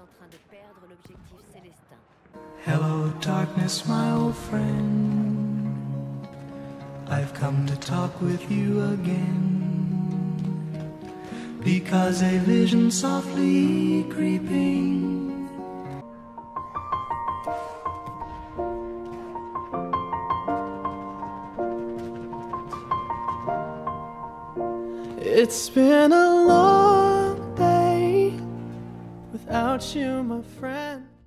en train de perdre l'objectif célestin. Hello, darkness, my old friend. I've come to talk with you again. Because a vision softly creeping. It's been a long without you, my friend.